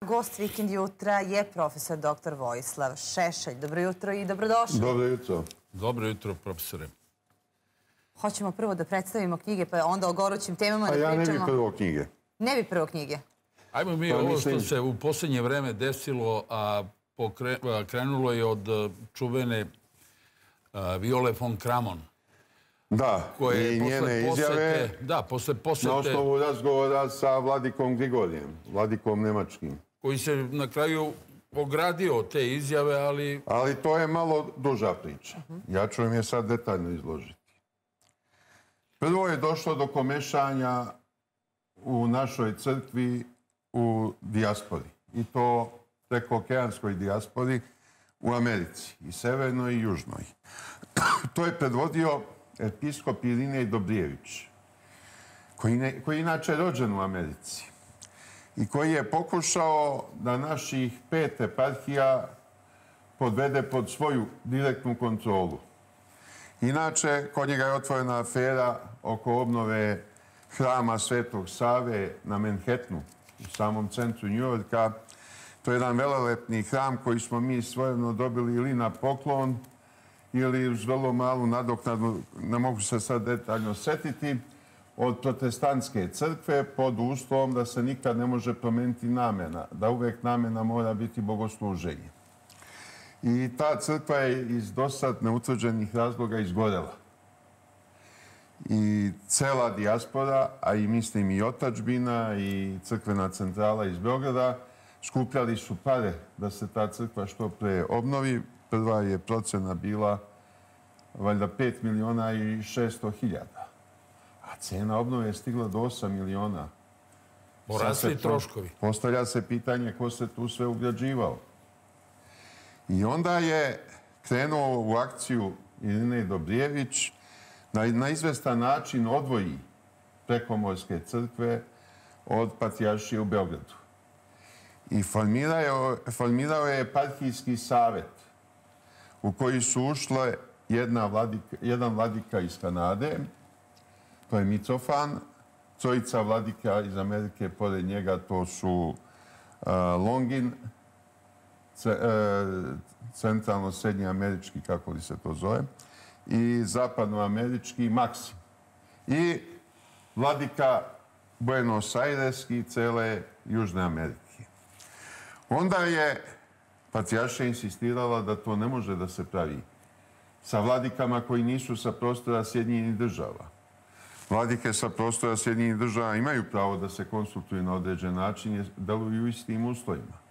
Gost Vikend jutra je profesor dr. Vojislav Šešelj. Dobro jutro i dobrodošli. Dobro jutro. Dobro jutro, profesore. Hoćemo prvo da predstavimo knjige, pa onda o gorućim temama da pričamo. A ja ne bi prvo knjige. Ne bi prvo knjige. Ajmo mi, pa ovo što se u posljednje vreme desilo, a krenulo je od čuvene Viole von Kramon. Da, i njene izjave da, posle posete, na osnovu razgovora sa Vladikom Grigorijem, Vladikom Nemačkim. Koji se na kraju ogradio te izjave, ali... Ali to je malo duža priča. Ja ću vam je sad detaljno izložiti. Prvo je došlo do komešanja u našoj crkvi u dijaspori. I to preko okeanskoj dijaspori u Americi. I severnoj i južnoj. to je predvodio episkop Irinej Dobrijević, koji, ne, koji je inače rođen u Americi i koji je pokušao da naših pet eparhija podvede pod svoju direktnu kontrolu. Inače, kod njega je otvorena afera oko obnove hrama Svetog Save na Manhattanu, u samom centru Njujorka. To je jedan velelepni hram koji smo mi svojevno dobili ili na poklon, ili uz vrlo malu nadoknadu, ne mogu se sad detaljno setiti, od protestantske crkve pod uslovom da se nikad ne može promeniti namena, da uvek namena mora biti bogosluženje. I ta crkva je iz dosad neutvrđenih razloga izgorela. I cela dijaspora, a i mislim i otačbina i crkvena centrala iz Beograda, skupljali su pare da se ta crkva što pre obnovi. Prva je procena bila valjda 5 miliona i 600 hiljada. A cena obnove je stigla do 8 miliona. Porasli troškovi. Postavlja se pitanje ko se tu sve ugrađivao. I onda je krenuo u akciju Irine Dobrijević da na izvestan način odvoji prekomorske crkve od Patrijašije u Beogradu. I formirao je parhijski savjet u koji su ušle jedna vladika, jedan vladika iz Kanade, to je Micofan, trojica vladika iz Amerike, pored njega to su uh, Longin, ce, e, uh, centralno-srednji američki, kako li se to zove, i zapadnoamerički Maxim. I vladika Buenos Aires i cele Južne Amerike. Onda je Patrijaša insistirala da to ne može da se pravi sa vladikama koji nisu sa prostora Sjedinjenih država. Vladike sa prostora Sjedinjenih država imaju pravo da se konsultuju na određen način da li u istim uslovima.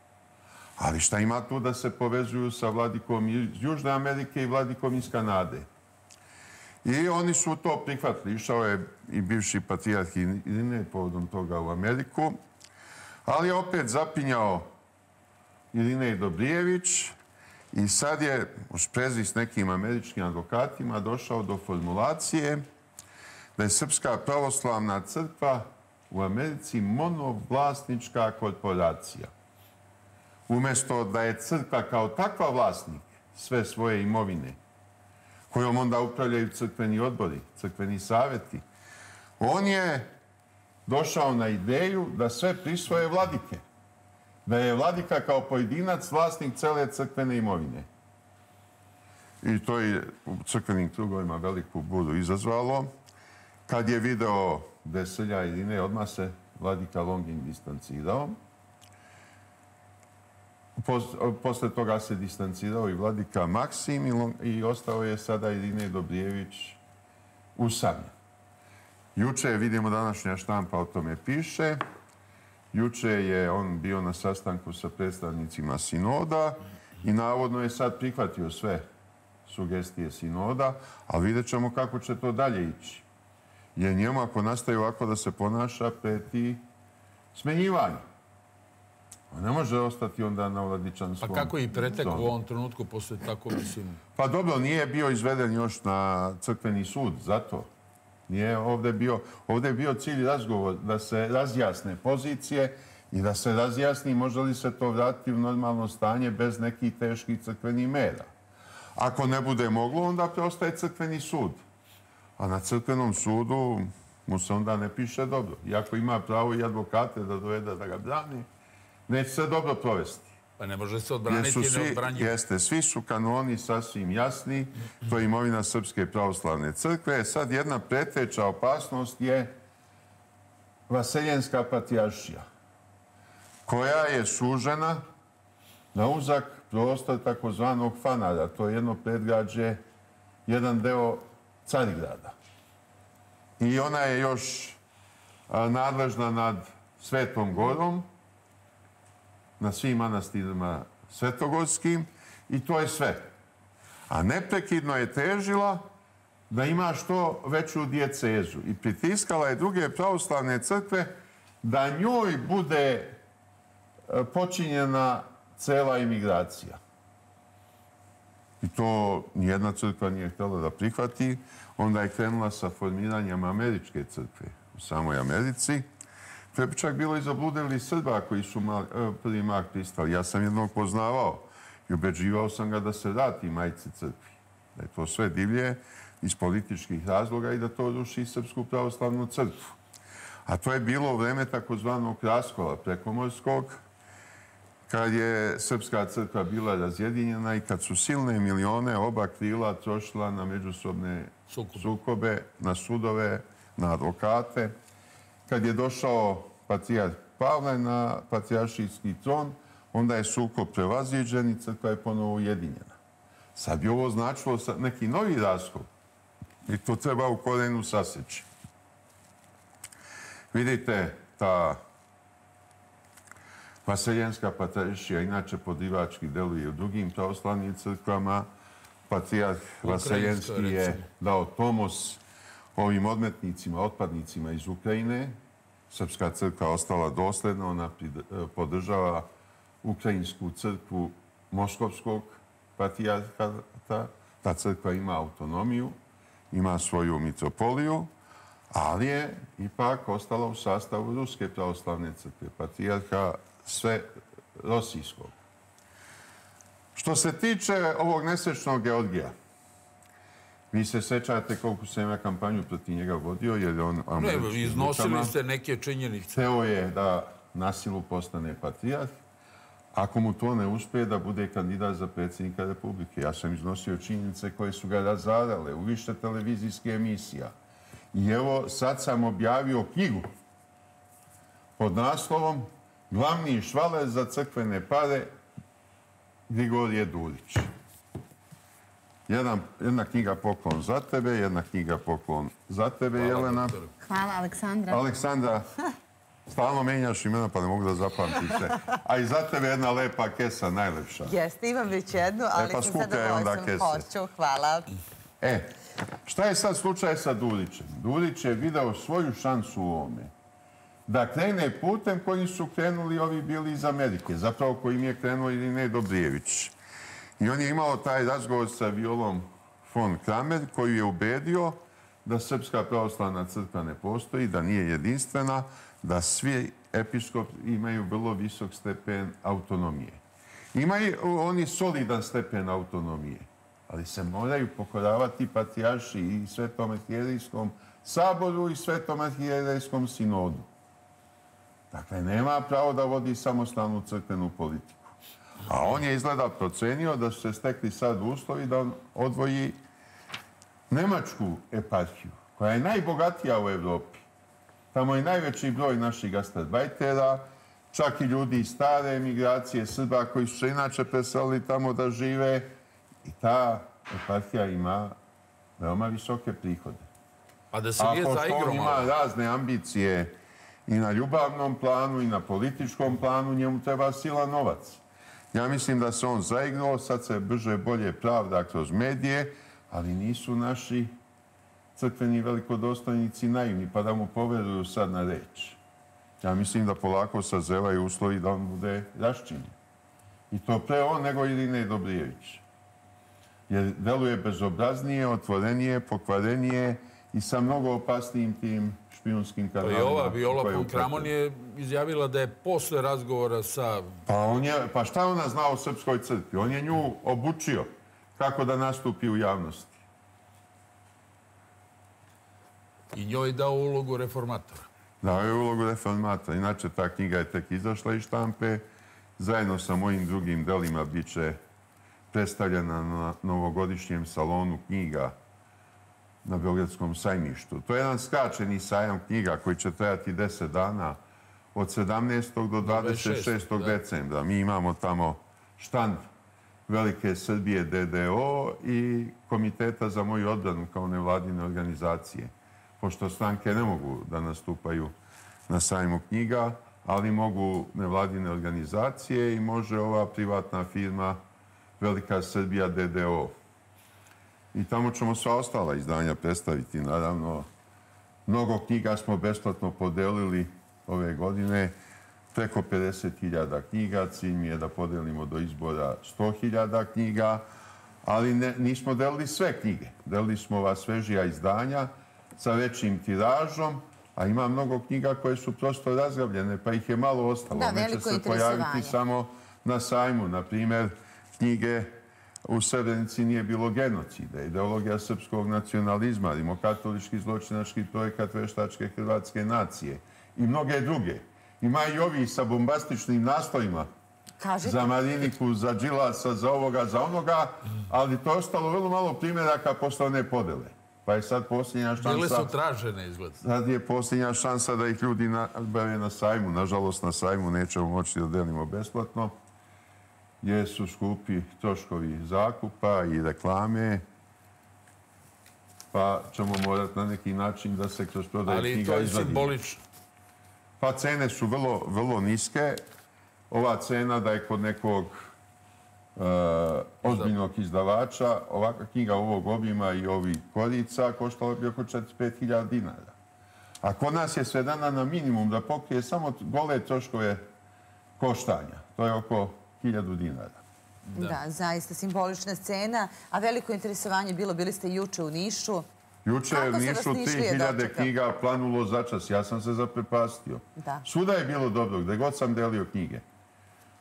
Ali šta ima tu da se povezuju sa vladikom iz Južne Amerike i vladikom iz Kanade? I oni su to prihvatili. Išao je i bivši patrijarh Irine povodom toga u Ameriku. Ali je opet zapinjao Irine Dobrijević, I sad je u sprezi s nekim američkim advokatima došao do formulacije da je Srpska pravoslavna crkva u Americi monovlasnička korporacija. Umesto da je crkva kao takva vlasnik sve svoje imovine, kojom onda upravljaju crkveni odbori, crkveni savjeti, on je došao na ideju da sve prisvoje vladike da je vladika kao pojedinac vlasnik cele crkvene imovine. I to je u crkvenim krugovima veliku budu izazvalo. Kad je video Veselja i Dine, odmah se vladika Longin distancirao. Posle toga se distancirao i vladika Maksim i ostao je sada Irine Dobrijević usamljen. Juče vidimo današnja štampa o tome piše. Juče je on bio na sastanku sa predstavnicima sinoda i navodno je sad prihvatio sve sugestije sinoda, ali vidjet ćemo kako će to dalje ići. Jer njemu ako nastaje ovako da se ponaša, preti smenjivanje. On ne može ostati onda na vladičanskom... Pa kako i pretek u ovom trenutku posle tako mislim? Pa dobro, nije bio izveden još na crkveni sud, zato. Nije ovdje bio, ovdje je bio cilj razgovor da se razjasne pozicije i da se razjasni može li se to vratiti u normalno stanje bez nekih teških crkvenih mera. Ako ne bude moglo, onda preostaje crkveni sud. A na crkvenom sudu mu se onda ne piše dobro. Iako ima pravo i advokate da dovede da ga brani, neće se dobro provesti. Pa ne može se odbraniti i neodbranjiti. Jeste, svi su kanoni sasvim jasni. To je imovina Srpske pravoslavne crkve. Sad jedna preteča opasnost je Vaseljenska patrijaršija, koja je sužena na uzak prostor takozvanog fanara. To je jedno predgrađe, jedan deo Carigrada. I ona je još nadležna nad Svetom Gorom, na svim manastirima svetogorskim i to je sve. A neprekidno je težila da ima što veću djecezu i pritiskala je druge pravoslavne crkve da njoj bude počinjena cela imigracija. I to nijedna crkva nije htjela da prihvati. Onda je krenula sa formiranjem američke crkve u samoj Americi. To je čak bilo i zabludeli Srba koji su mali, e, prvi mak pristali. Ja sam jednog poznavao i ubeđivao sam ga da se vrati majci crkvi. Da je to sve divlje iz političkih razloga i da to ruši Srpsku pravoslavnu crkvu. A to je bilo vreme takozvanog raskola prekomorskog, kad je Srpska crkva bila razjedinjena i kad su silne milione oba krila trošila na međusobne sukobe, na sudove, na advokate kad je došao patrijar Pavle na patrijaršijski tron, onda je suko prevaziđen i crkva je ponovo ujedinjena. Sad bi ovo značilo neki novi raskol i to treba u korenu saseći. Vidite, ta Vaseljenska patrijaršija inače podivački deluje u drugim pravoslavnim crkvama. Patrijarh Vaseljenski je dao tomos ovim odmetnicima, otpadnicima iz Ukrajine. Srpska crkva ostala dosledna, ona e, podržava Ukrajinsku crkvu Moskovskog patrijarhata. Ta crkva ima autonomiju, ima svoju mitropoliju, ali je ipak ostala u sastavu Ruske pravoslavne crkve, patrijarha sve Rosijskog. Što se tiče ovog nesečnog Georgija, Vi se sećate koliko sam ja kampanju proti njega vodio, jer je on... Ne, iznosili ste neke činjenice. Teo je da nasilu postane patrijarh, ako mu to ne uspije da bude kandidat za predsjednika Republike. Ja sam iznosio činjenice koje su ga razarale u više televizijske emisija. I evo, sad sam objavio knjigu pod naslovom Glavni švaler za crkvene pare Grigorije Durić jedan, jedna knjiga poklon za tebe, jedna knjiga poklon za tebe, Hvala, Jelena. Hvala, Aleksandra. Aleksandra, stalno menjaš imena pa ne mogu da zapamtim sve. A i za tebe jedna lepa kesa, najlepša. Jeste, imam već jednu, ali e, pa sam zadovoljstvom hoću. Hvala. E, šta je sad slučaj sa Dulićem? Dulić je video svoju šansu u ovome da krene putem koji su krenuli ovi bili iz Amerike. Zapravo kojim je krenuo Irine Dobrijević. I on je imao taj razgovor sa Violom von Kramer koji je ubedio da Srpska pravoslavna crkva ne postoji, da nije jedinstvena, da svi episkop imaju vrlo visok stepen autonomije. Imaju oni solidan stepen autonomije, ali se moraju pokoravati patrijaši i svetom arhijerijskom saboru i svetom arhijerijskom sinodu. Dakle, nema pravo da vodi samostalnu crkvenu politiku. A on je izgleda procenio da su se stekli sad uslovi da on odvoji Nemačku eparhiju, koja je najbogatija u Evropi. Tamo je najveći broj naših gastarbajtera, čak i ljudi iz stare emigracije, Srba koji su se inače preselili tamo da žive. I ta eparhija ima veoma visoke prihode. A da se nije zaigromalo? A pošto ima razne ambicije i na ljubavnom planu i na političkom planu, njemu treba sila novac. Ja mislim da se on zaigrao, sad se brže bolje pravda kroz medije, ali nisu naši crkveni velikodostojnici naivni, pa da mu poveruju sad na reč. Ja mislim da polako sazevaju uslovi da on bude raščinjen. I to pre on nego Irine Dobrijević. Jer deluje bezobraznije, otvorenije, pokvarenije i sa mnogo opasnijim tim špijunskim kanalima. Pa i ova Viola von Kramon je izjavila da je posle razgovora sa... Pa, on je, pa šta ona zna o Srpskoj crkvi? On je nju obučio kako da nastupi u javnosti. I njoj dao ulogu reformatora. Dao je ulogu reformatora. Inače, ta knjiga je tek izašla iz štampe zajedno sa mojim drugim delima bit će predstavljena na novogodišnjem salonu knjiga na Beogradskom sajmištu. To je jedan skračeni sajam knjiga koji će trajati 10 dana od 17. do 26. decembra. Mi imamo tamo štand Velike Srbije DDO i Komiteta za moju odbranu kao nevladine organizacije. Pošto stranke ne mogu da nastupaju na sajmu knjiga, ali mogu nevladine organizacije i može ova privatna firma Velika Srbija DDO. I tamo ćemo sva ostala izdanja predstaviti. Naravno, mnogo knjiga smo besplatno podelili ove godine. Preko 50.000 knjiga. Cilj mi je da podelimo do izbora 100.000 knjiga. Ali nismo delili sve knjige. Delili smo ova svežija izdanja sa većim tiražom. A ima mnogo knjiga koje su prosto razgavljene, pa ih je malo ostalo. Da, veliko Neće se pojaviti samo na sajmu. Naprimjer, knjige u Srebrenici nije bilo genocida, ideologija srpskog nacionalizma, rimokatolički zločinački projekat veštačke hrvatske nacije i mnoge druge. Ima i ovi sa bombastičnim nastojima za Mariniku, za Đilasa, za ovoga, za onoga, ali to je ostalo vrlo malo primjeraka posle one podele. Pa je sad posljednja šansa... Bile su tražene izgled. Sad je posljednja šansa da ih ljudi bave na sajmu. Nažalost, na sajmu nećemo moći da delimo besplatno gdje su skupi troškovi zakupa i reklame, pa ćemo morati na neki način da se kroz prodaj knjiga izvadi. Ali to je simbolično. Pa cene su vrlo, vrlo niske. Ova cena da je kod nekog uh, ozbiljnog izdavača, ovakva knjiga ovog objema i ovih korica koštala bi oko 45.000 dinara. A kod nas je svedana na minimum da pokrije samo gole troškove koštanja. To je oko hiljadu dinara. Da, zaista simbolična scena. A veliko interesovanje bilo, bili ste juče u Nišu. Juče u Nišu 3000 knjiga planulo za čas. Ja sam se zaprepastio. Svuda je bilo dobro, gde god sam delio knjige.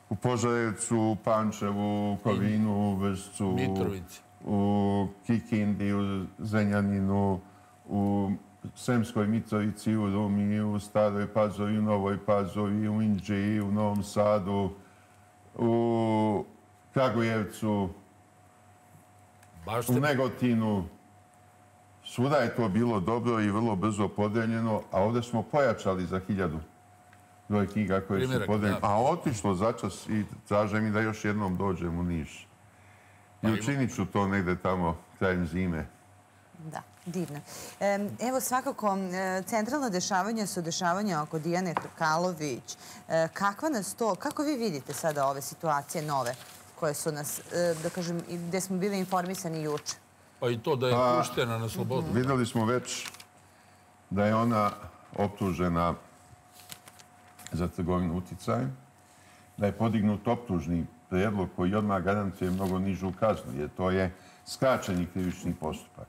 U Požarevcu, u Pančevu, u Kovinu, u Vrscu, u Kikindi, u Zenjaninu, u Sremskoj Mitrovici, u Rumi, u Staroj Pazovi, u Novoj Pazovi, u Inđi, u Novom Sadu, u Kragujevcu, u Negotinu. Svuda je to bilo dobro i vrlo brzo podeljeno, a ovdje smo pojačali za hiljadu broj knjiga koje su podeljene. A otišlo začas i traže mi da još jednom dođem u Niš. I učinit ću to negde tamo krajem zime. Da, divno. Evo svakako, centralno dešavanje su dešavanja oko Dijane Hrkalović. E, kakva nas to, kako vi vidite sada ove situacije nove koje su nas, e, da kažem, gde smo bili informisani juče? Pa i to da je pa, puštena na slobodu. Videli smo već da je ona optužena za trgovinu uticajem, da je podignut optužni predlog koji odmah garantuje mnogo nižu kaznu, jer to je skračeni krivični postupak.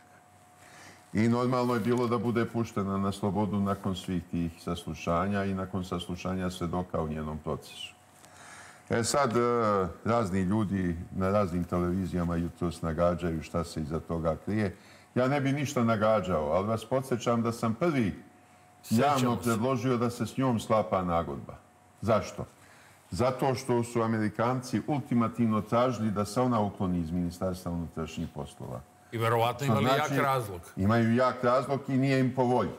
I normalno je bilo da bude puštena na slobodu nakon svih tih saslušanja i nakon saslušanja svedoka u njenom procesu. E sad, e, razni ljudi na raznim televizijama jutro nagađaju šta se iza toga krije. Ja ne bi ništa nagađao, ali vas podsjećam da sam prvi javno predložio da se s njom slapa nagodba. Zašto? Zato što su Amerikanci ultimativno tražili da se ona ukloni iz Ministarstva unutrašnjih poslova. I verovatno imali jak znači, razlog. Imaju jak razlog i nije im po volji.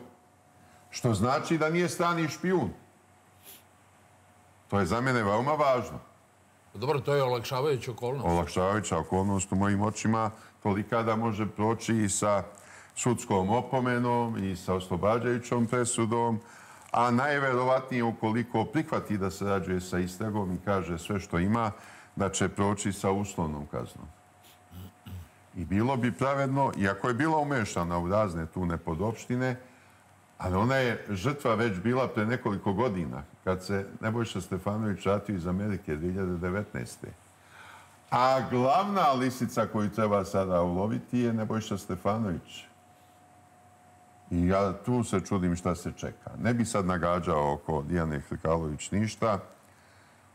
Što znači da nije strani špijun. To je za mene veoma važno. Dobro, to je olakšavajuća okolnost. Olakšavajuća okolnost u mojim očima tolika da može proći i sa sudskom opomenom i sa oslobađajućom presudom, a najverovatnije ukoliko prihvati da se rađuje sa istragom i kaže sve što ima, da će proći sa uslovnom kaznom. I bilo bi pravedno, iako je bila umešana u razne tu nepodopštine, ali ona je žrtva već bila pre nekoliko godina, kad se Nebojša Stefanović vratio iz Amerike 2019. A glavna lisica koju treba sada uloviti je Nebojša Stefanović. I ja tu se čudim šta se čeka. Ne bi sad nagađao oko Dijane Hrkalović ništa.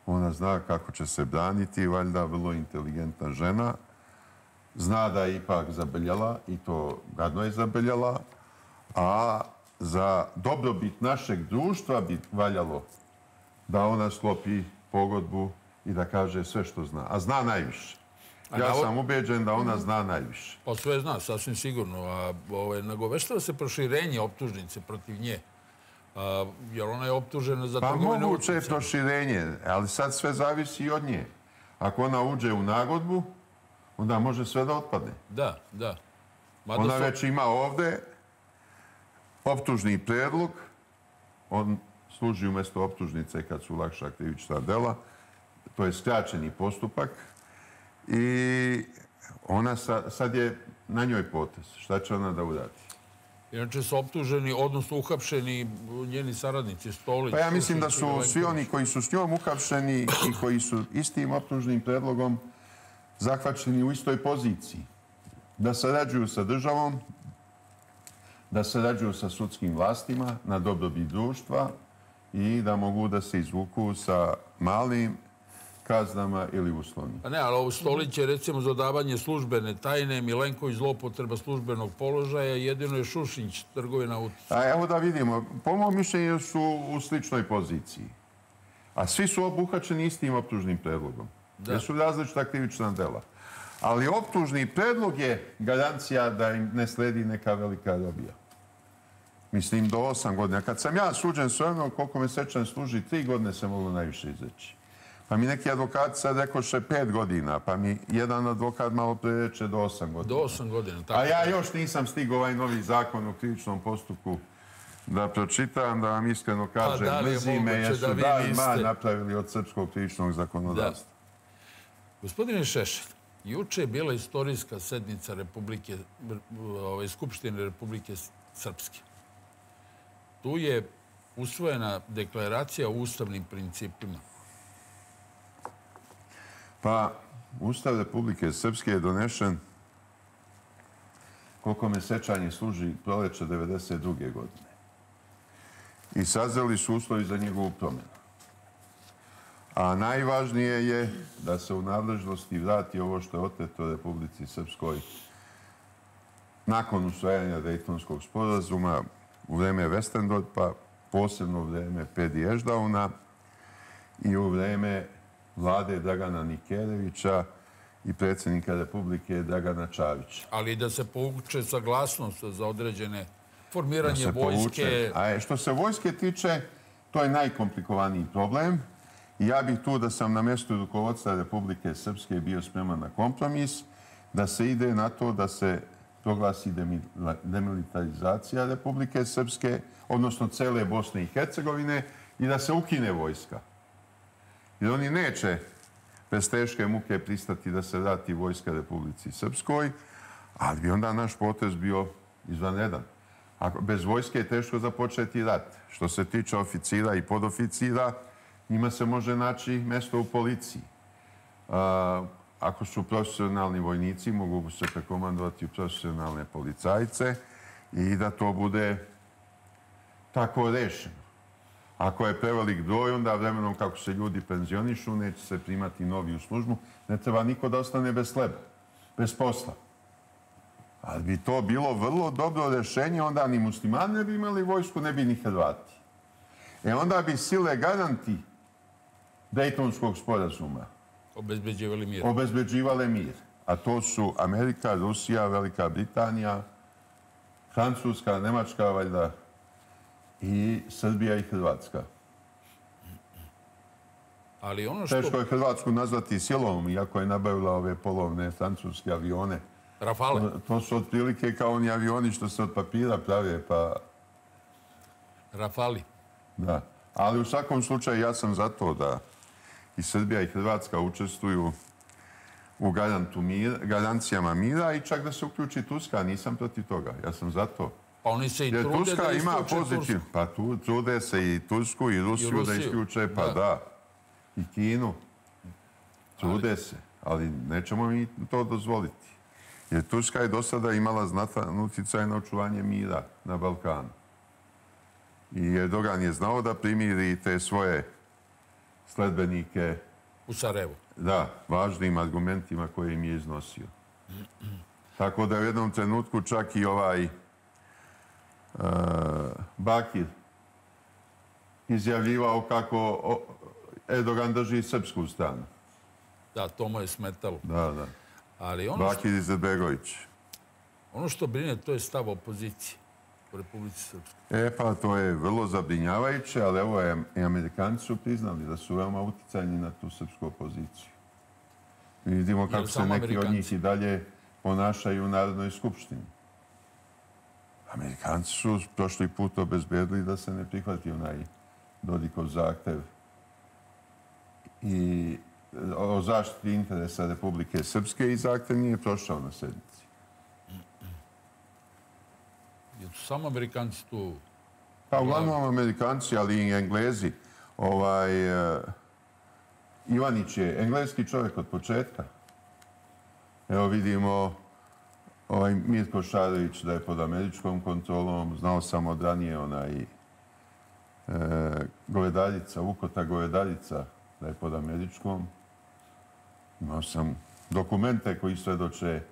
Ona zna kako će se braniti, valjda vrlo inteligentna žena zna da je ipak zabeljala i to gadno je zabeljala, a za dobrobit našeg društva bi valjalo da ona sklopi pogodbu i da kaže sve što zna. A zna najviše. Ja sam ubeđen da ona zna najviše. Pa sve zna, sasvim sigurno. A ovaj, nagoveštava se proširenje optužnice protiv nje. A, jer ona je optužena za pa trgovine Pa moguće je proširenje, ali sad sve zavisi i od nje. Ako ona uđe u nagodbu, onda može sve da otpadne. Da, da. Mada ona već ima ovde optužni predlog, on služi umjesto optužnice kad su lakša krivična dela, to je skraćeni postupak i ona sad je na njoj potez. Šta će ona da uradi? Inače su optuženi, odnosno uhapšeni njeni saradnici, Stolić. Pa ja mislim da su svi oni koji su s njom uhapšeni i koji su istim optužnim predlogom zahvaćeni u istoj poziciji. Da sarađuju sa državom, da sarađuju sa sudskim vlastima na dobrobit društva i da mogu da se izvuku sa malim kaznama ili uslovnim. Pa ne, ali ovo Stolić je recimo za davanje službene tajne, Milenković zlopotreba službenog položaja, jedino je Šušinć trgovina u... A evo da vidimo, po mojom mišljenju su u sličnoj poziciji. A svi su obuhačeni istim optužnim predlogom. Da. Jer su različita krivična dela. Ali optužni predlog je garancija da im ne sledi neka velika robija. Mislim, do osam godina. Kad sam ja suđen s ovim, koliko me sečan služi, tri godine se moglo najviše izreći. Pa mi neki advokati sad rekoše pet godina, pa mi jedan advokat malo prereče do osam godina. Do osam godina, tako. A ja još nisam stigao ovaj novi zakon o krivičnom postupku da pročitam, da vam iskreno kažem, mrzi me, jesu da ima napravili od srpskog krivičnog zakonodavstva. Gospodine Šešelj, juče je bila istorijska sednica Republike, ovaj, Skupštine Republike Srpske. Tu je usvojena deklaracija o ustavnim principima. Pa, Ustav Republike Srpske je donešen koliko me sećanje služi proleća 1992. godine. I sazeli su uslovi za njegovu promjenu. A najvažnije je da se u nadležnosti vrati ovo što je oteto Republici Srpskoj nakon usvajanja Dejtonskog sporazuma u vreme Westendorpa, posebno u vreme Pedi Eždauna i u vreme vlade Dragana Nikerevića i predsjednika Republike Dragana Čavića. Ali da se povuče saglasnost za određene formiranje vojske... A što se vojske tiče, to je najkomplikovaniji problem. Ja bih tu da sam na mjestu rukovodstva Republike Srpske bio spreman na kompromis, da se ide na to da se proglasi demilitarizacija Republike Srpske, odnosno cele Bosne i Hercegovine, i da se ukine vojska. Jer oni neće bez teške muke pristati da se vrati vojska Republici Srpskoj, ali bi onda naš potez bio izvanredan. Ako, bez vojske je teško započeti rat. Što se tiče oficira i podoficira, njima se može naći mesto u policiji. ako su profesionalni vojnici, mogu se prekomandovati u profesionalne policajce i da to bude tako rešeno. Ako je prevelik broj, onda vremenom kako se ljudi penzionišu, neće se primati novi u službu. Ne treba niko da ostane bez sleba, bez posla. Ali bi to bilo vrlo dobro rešenje, onda ni muslimani ne bi imali vojsku, ne bi ni Hrvati. E onda bi sile garanti Dejtonskog sporazuma obezbeđivale mir. Obezbeđivale mir. A to su Amerika, Rusija, Velika Britanija, Francuska, Nemačka, valjda, i Srbija i Hrvatska. Ali ono što... Teško je Hrvatsku nazvati silom, iako je nabavila ove polovne francuske avione. Rafale? To, to su otprilike kao oni avioni što se od papira prave, pa... Rafali? Da. Ali u svakom slučaju ja sam za to da i Srbija i Hrvatska učestvuju u garantu mira, garancijama mira i čak da se uključi Turska. Nisam protiv toga. Ja sam za to. Pa oni se i trude Turska da ima pozitiv. Pa tu, trude se i Tursku i Rusiju, da isključe, pa da. I Kinu. Trude se, ali nećemo mi to dozvoliti. Jer Turska je do sada imala znatan utjecaj na očuvanje mira na Balkanu. I Erdogan je znao da primiri te svoje sledbenike u Sarajevu. Da, važnim argumentima koje im je iznosio. Tako da u jednom trenutku čak i ovaj uh, Bakir izjavljivao kako Erdogan drži srpsku stranu. Da, to mu je smetalo. Da, da. Ali ono Bakir Izetbegović. Ono što brine, to je stav opozicije u Republici Srpskoj. E pa, to je vrlo zabrinjavajuće, ali evo je, i Amerikanci su priznali da su veoma uticajni na tu srpsku opoziciju. Vidimo kako se neki od njih i dalje ponašaju u Narodnoj skupštini. Amerikanci su prošli put obezbedili da se ne prihvati onaj Dodikov zahtev i o zaštiti interesa Republike Srpske i zahtev nije prošao na sednici. Je to samo Amerikanci tu? Pa uglavnom Amerikanci, ali i Englezi. Ovaj, uh, Ivanić je engleski čovjek od početka. Evo vidimo ovaj Mirko Šarović da je pod američkom kontrolom. Znao sam od ranije onaj e, govedaljica, Ukota govedaljica da je pod američkom. Imao sam dokumente koji svedoče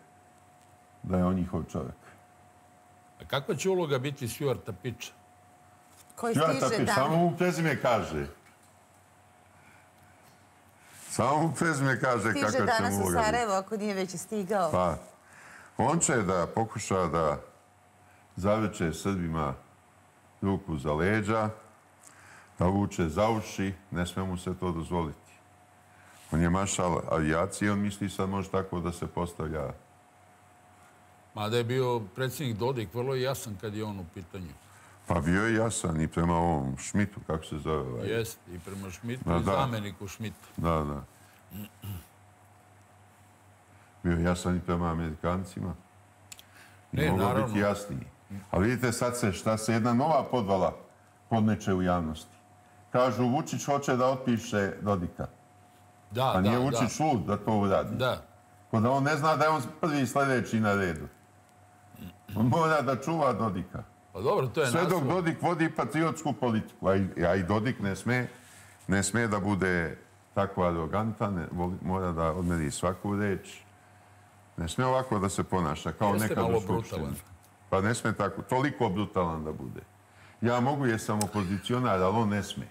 da je on njihov čovjek. A kakva će uloga biti Stuarta Piča? Koji stiže dan? Samo mu prezime kaže. Samo mu prezime kaže kakva će uloga biti. Stiže danas u Sarajevo ako nije već stigao. Pa, on će da pokuša da zaveče Srbima ruku za leđa, da vuče za uši, ne sme mu se to dozvoliti. On je mašal avijacije, on misli sad može tako da se postavlja. Mada je bio predsjednik Dodik vrlo jasan kad je on u pitanju. Pa bio je jasan i prema ovom Šmitu, kako se zove. Ovaj. Jest, i prema Šmitu da, i zameniku Šmitu. Da, da. Bio je jasan i prema Amerikancima. Ne, Mogu naravno. biti jasniji. Ali vidite sad se šta se jedna nova podvala podmeće u javnosti. Kažu, Vučić hoće da otpiše Dodika. Da, A nije da, Vučić da. lud da to uradi. Da. Kod on ne zna da je on prvi sljedeći na redu. Mora da čuva Dodika. Pa dobro, to je Sve dok Dodik vodi patriotsku politiku, a i, a i Dodik ne sme, ne sme da bude tako arogantan, mora da odmeri svaku reč. Ne sme ovako da se ponaša, kao Jeste nekad u Skupštini. Pa ne sme tako, toliko brutalan da bude. Ja mogu je sam opozicionar, ali on ne sme.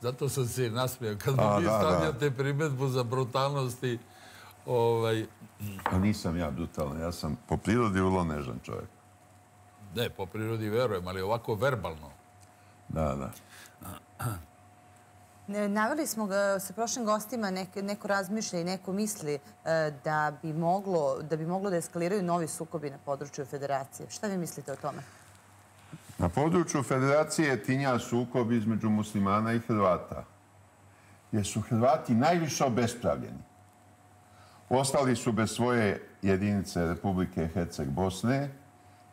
Zato sam se nasmijao. Kad mu vi stavljate primjedbu za brutalnosti, ovaj... Pa nisam ja brutalan, ja sam po prirodi vrlo nežan čovjek. Ne, po prirodi verujem, ali ovako verbalno. Da, da. Naveli smo sa prošlim gostima neko razmišlja i neko misli e, da bi moglo da bi moglo da eskaliraju novi sukobi na području federacije. Šta vi mislite o tome? Na području federacije tinja sukob između muslimana i Hrvata. Jer su Hrvati najviše obespravljeni. Ostali su bez svoje jedinice Republike Herceg Bosne.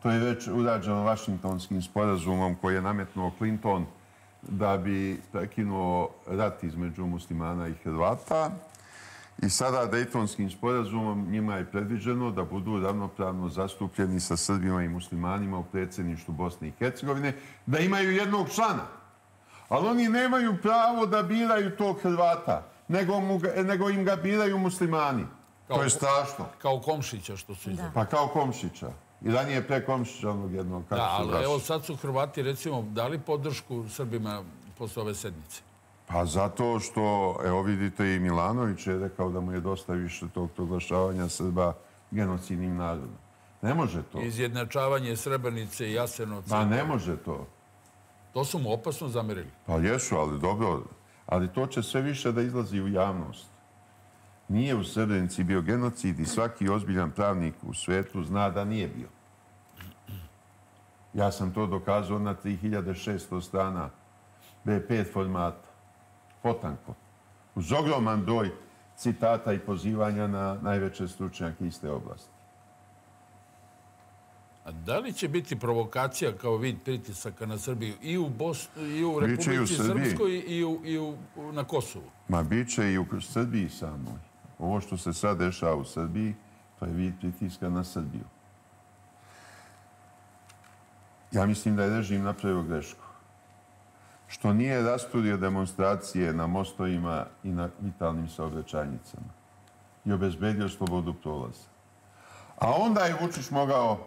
To je već urađeno Vašingtonskim sporazumom koji je nametnuo Clinton da bi prekinuo rat između muslimana i Hrvata. I sada Dejtonskim sporazumom njima je predviđeno da budu ravnopravno zastupljeni sa Srbima i muslimanima u predsjedništu Bosne i Hercegovine, da imaju jednog člana. Ali oni nemaju pravo da biraju tog Hrvata, nego, mu, nego im ga biraju muslimani. Kao, to je strašno. Kao Komšića što su izabrali. Pa kao Komšića. I ranije pre Komšića onog jednog. Da, ali evo sad su Hrvati recimo dali podršku Srbima posle ove sednice. Pa zato što, evo vidite, i Milanović je rekao da mu je dosta više tog proglašavanja Srba genocidnim narodom. Ne može to. Izjednačavanje Srebrnice i Jasenovca. Pa ne može to. To su mu opasno zamerili. Pa jesu, ali dobro. Ali to će sve više da izlazi u javnost. Nije u Srebrenici bio genocid i svaki ozbiljan pravnik u svetu zna da nije bio. Ja sam to dokazao na 3600 strana B5 formata potanko, uz ogroman doj citata i pozivanja na najveće stručnjake iste oblasti. A da li će biti provokacija kao vid pritisaka na Srbiju i u, Bosnu, i u Republici i u Srpskoj i, u, i u, na Kosovu? Ma bit će i u Srbiji samoj. Ovo što se sad dešava u Srbiji, to je vid pritiska na Srbiju. Ja mislim da je režim napravio grešku što nije rasturio demonstracije na mostovima i na vitalnim saobraćajnicama i obezbedio slobodu prolaza. A onda je Vučić mogao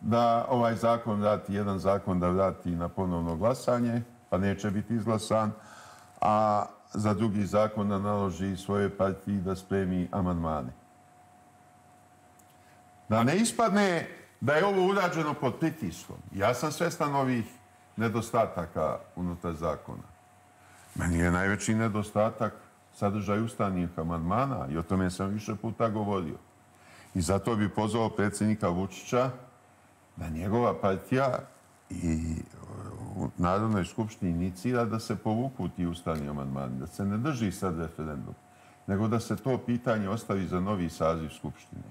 da ovaj zakon vrati, jedan zakon da vrati na ponovno glasanje, pa neće biti izglasan, a za drugi zakon da naloži svoje partiji da spremi amandmane. Da ne ispadne da je ovo urađeno pod pritiskom. Ja sam svestan ovih nedostataka unutar zakona. Meni je najveći nedostatak sadržaj ustavnih amandmana i o tome sam više puta govorio. I zato bi pozvao predsjednika Vučića da njegova partija i u Narodnoj skupštini inicira da se povuku ti ustavni amandmani, da se ne drži sad referendum, nego da se to pitanje ostavi za novi saziv skupštine.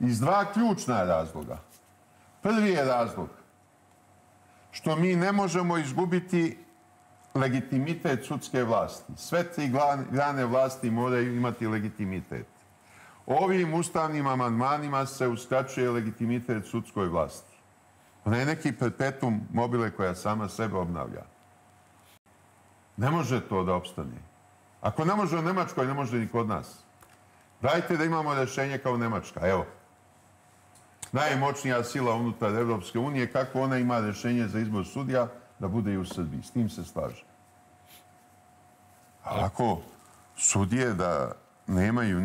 Iz dva ključna razloga. Prvi je razlog što mi ne možemo izgubiti legitimitet sudske vlasti. Sve tri grane vlasti moraju imati legitimitet. Ovim ustavnim amandmanima se uskraćuje legitimitet sudskoj vlasti. Ona je neki perpetum mobile koja sama sebe obnavlja. Ne može to da opstane. Ako ne može u Nemačkoj, ne može ni kod nas. Dajte da imamo rješenje kao Nemačka. Evo, najmoćnija sila unutar Evropske unije, kako ona ima rješenje za izbor sudija, da bude i u Srbiji. S tim se slaže. A ako sudije da nemaju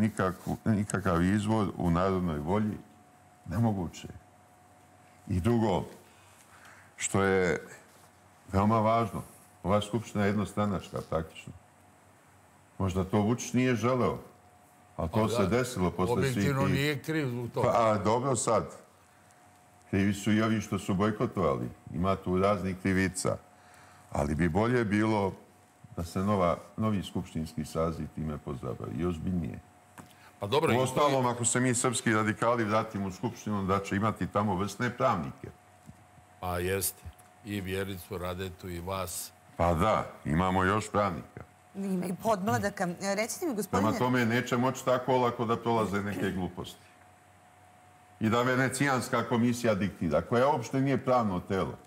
nikakav izvod u narodnoj volji, nemoguće. I drugo, što je veoma važno, ova skupština je jednostranačka, praktično. Možda to Vučić nije želeo, ali to se desilo posle svih... Objektivno nije kriv zbog toga. Pa, dobro sad. Krivi su i ovi što su bojkotovali. Ima tu raznih krivica. Ali bi bolje bilo da se nova, novi skupštinski saziv time pozabavi. I ozbiljnije. Pa dobro, u ostalom, ako se mi srpski radikali vratimo u skupštinu, da će imati tamo vrstne pravnike. Pa jeste. I Vjericu, Radetu i vas. Pa da, imamo još pravnika. Ima i podmladaka. Recite mi, gospodine... Prema tome, neće moći tako olako da prolaze neke gluposti. I da venecijanska komisija diktira, koja uopšte nije pravno telo,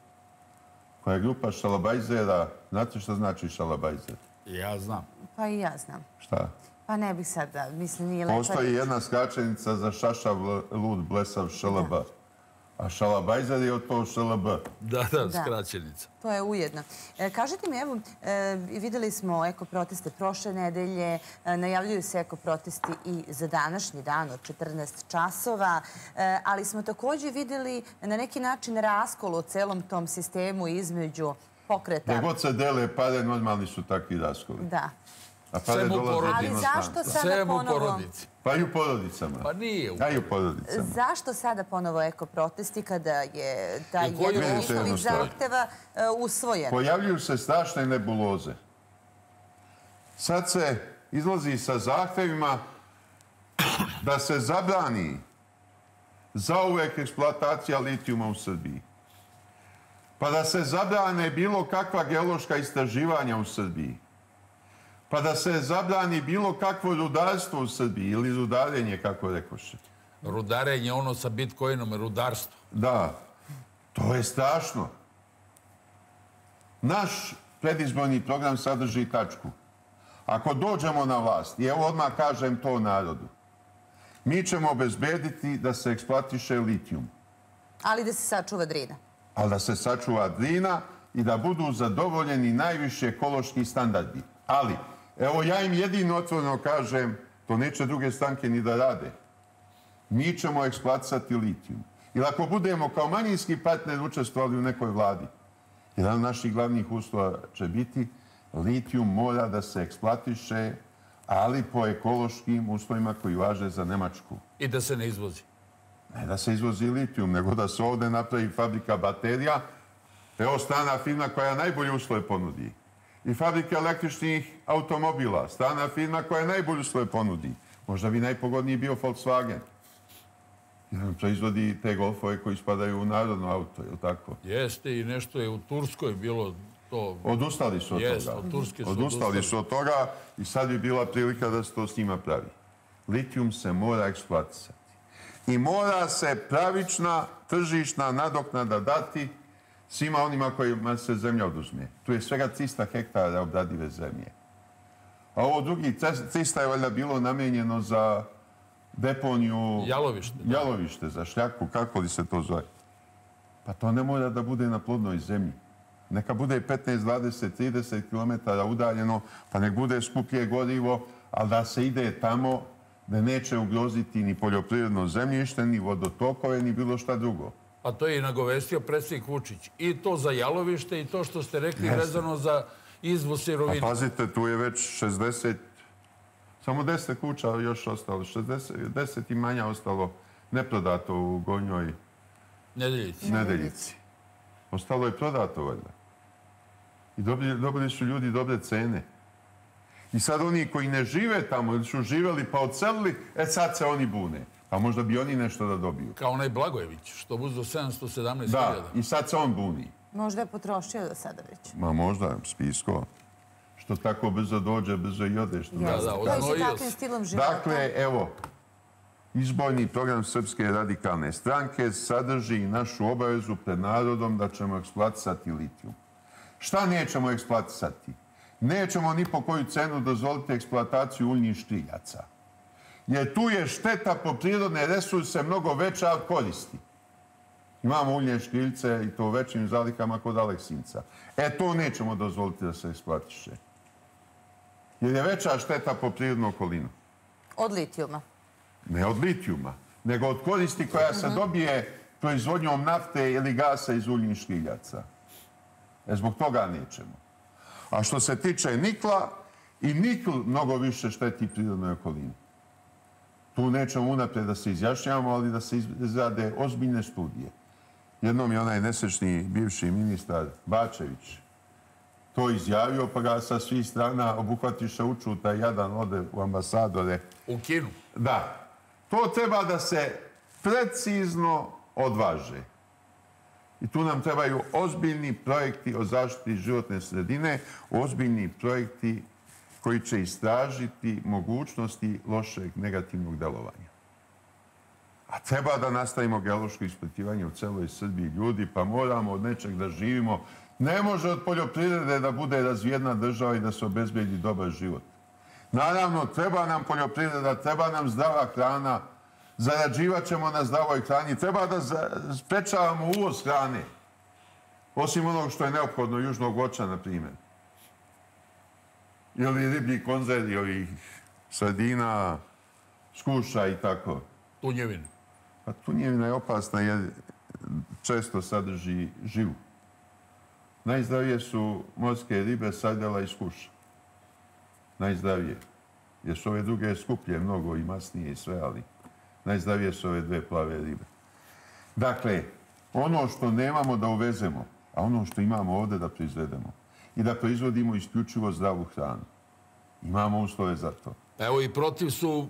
koja je grupa šalabajzera, znate što znači šalabajzer? Ja znam. Pa i ja znam. Šta? Pa ne bih sad da, mislim, nije lepa Postoji jedna skračenica za šašav lud blesav šalaba. A šalabajzer je od to šalab. Da, da, skraćenica. To je ujedno. E, kažite mi, evo, e, videli smo ekoproteste prošle nedelje, e, najavljuju se ekoprotesti i za današnji dan od 14 časova, ali smo također videli na neki način raskol u celom tom sistemu između pokreta. Gdje god se dele pare, normalni su takvi raskoli. Da. A pare dolaze Ali zašto sada ponovo... Pa i u porodicama. Pa nije u porodicama. i u porodicama. Zašto sada ponovo ekoprotesti kada je taj jedan uslovi zahteva e, usvojen? Pojavljuju se strašne nebuloze. Sad se izlazi sa zahtevima da se zabrani za uvek eksploatacija litijuma u Srbiji. Pa da se zabrane bilo kakva geološka istraživanja u Srbiji pa da se zabrani bilo kakvo rudarstvo u Srbiji ili rudarenje, kako rekoše. Rudarenje, ono sa bitcoinom, rudarstvo. Da, to je strašno. Naš predizborni program sadrži tačku. Ako dođemo na vlast, i evo odmah kažem to narodu, mi ćemo obezbediti da se eksploatiše litijum. Ali da se sačuva drina. Ali da se sačuva drina i da budu zadovoljeni najviše ekološki standardi. Ali, Evo, ja im jedino otvoreno kažem, to neće druge stanke ni da rade. Mi ćemo eksploatisati litijum. Ili ako budemo kao manjinski partner učestvovali u nekoj vladi, jedan od naših glavnih uslova će biti litijum mora da se eksploatiše, ali po ekološkim uslovima koji važe za Nemačku. I da se ne izvozi? Ne da se izvozi litijum, nego da se ovde napravi fabrika baterija. Evo strana firma koja najbolje uslove ponudi i fabrike električnih automobila, strana firma koja je najbolju svoje ponudi. Možda bi najpogodniji bio Volkswagen. Jer proizvodi te golfove koji spadaju u narodno auto, je li tako? Jeste i nešto je u Turskoj bilo to... Odustali su od Jeste, toga. od Turske su odustali. Odustali su od toga i sad bi bila prilika da se to s njima pravi. Litijum se mora eksploatisati. I mora se pravična tržišna nadoknada dati svima onima kojima se zemlja oduzme. Tu je svega 300 hektara obradive zemlje. A ovo drugi 300 je valjda bilo namenjeno za deponiju... Jalovište. Jalovište, za šljaku, kako li se to zove. Pa to ne mora da bude na plodnoj zemlji. Neka bude 15, 20, 30 km udaljeno, pa nek bude skuplje gorivo, ali da se ide tamo da neće ugroziti ni poljoprivredno zemljište, ni vodotokove, ni bilo šta drugo. A to je i nagovestio predsjednik Vučić. I to za jalovište i to što ste rekli vezano za izvoz sirovine. A pazite, tu je već 60, samo 10 kuća još ostalo, 60, 10 i manja ostalo neprodato u Gonjoj Nedeljici. Nedeljici. Ostalo je prodato, valjda. I dobili, dobili su ljudi dobre cene. I sad oni koji ne žive tamo, ili su živeli pa odselili, e sad se oni bune. Pa možda bi oni nešto da dobiju. Kao onaj Blagojević, što buzdo 717.000. Da, i sad se on buni. Možda je potrošio do sada već. Ma možda, spisko. Što tako brzo dođe, brzo i ode. Što da, da, se. stilom života. Dakle, evo, izbojni program Srpske radikalne stranke sadrži našu obavezu pred narodom da ćemo eksploatisati litijum. Šta nećemo eksploatisati? Nećemo ni po koju cenu dozvoliti eksploataciju uljnih štiljaca. Jer tu je šteta po prirodne resurse mnogo veća od koristi. Imamo uljne štiljce i to u većim zalikama kod Aleksinca. E, to nećemo dozvoliti da se eksploatiše. Jer je veća šteta po prirodnu okolinu. Od litijuma? Ne od litijuma, nego od koristi koja se dobije proizvodnjom nafte ili gasa iz uljnih štiljaca. E, zbog toga nećemo. A što se tiče nikla, i nikl mnogo više šteti prirodnoj okolini. Tu nećemo unaprijed da se izjašnjamo, ali da se izrade ozbiljne studije. Jednom je onaj nesečni bivši ministar Bačević to izjavio, pa ga sa svih strana obuhvatiše učuta jedan ode u ambasadore. U Kinu? Da. To treba da se precizno odvaže. I tu nam trebaju ozbiljni projekti o zaštiti životne sredine, ozbiljni projekti koji će istražiti mogućnosti lošeg negativnog delovanja. A treba da nastavimo geološko ispitivanje u celoj Srbiji ljudi, pa moramo od nečeg da živimo. Ne može od poljoprivrede da bude razvijedna država i da se obezbedi dobar život. Naravno, treba nam poljoprivreda, treba nam zdrava hrana, zarađivat ćemo na zdravoj hrani, treba da sprečavamo uvoz hrane, osim onog što je neophodno južnog voća, na primjer. Ili riblji konzervi, ovih sardina, skuša i tako. Tunjevina. Pa tunjevina je opasna jer često sadrži živu. Najzdravije su morske ribe, sardela i skuša najzdravije. Jer su ove druge skuplje mnogo i masnije i sve, ali najzdravije su ove dve plave ribe. Dakle, ono što nemamo da uvezemo, a ono što imamo ovde da proizvedemo i da proizvodimo isključivo zdravu hranu. Imamo uslove za to. Evo i protiv su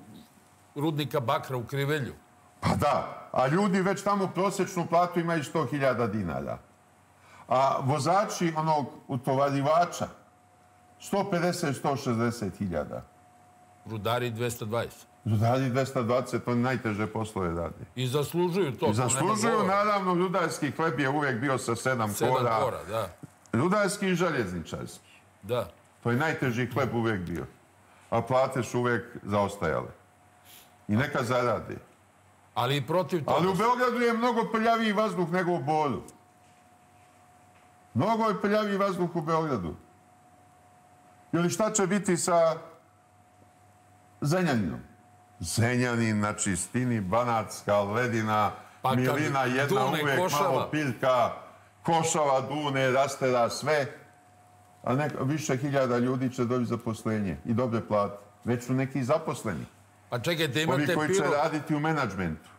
rudnika bakra u Krivelju. Pa da, a ljudi već tamo prosječnu platu imaju 100.000 dinara. A vozači onog utovarivača, 150-160 hiljada. Rudari 220. Rudari 220, to najteže poslove radi. I zaslužuju to. I zaslužuju, naravno, rudarski hleb je uvijek bio sa sedam, sedam kora. Sedam kora, da. Rudarski i željezničarski. Da. To je najteži hleb uvijek bio. A plate su uvijek zaostajale. I neka zarade. Ali i protiv toga... Ali u Beogradu je mnogo prljaviji vazduh nego u Boru. Mnogo je prljaviji vazduh u Beogradu. Ili šta će biti sa Zenjaninom? Zenjanin na čistini, Banatska, Ledina, pa Milina, jedna uvek košava. malo piljka, Košava, Dune, Rastera, sve. A neka, više hiljada ljudi će dobiti zaposlenje i dobre plate. Već su neki zaposleni. Pa čekajte, imate Ovi koji će raditi u menadžmentu.